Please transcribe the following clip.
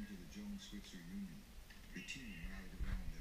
Welcome to the Jones Switzer Union. The team rallied around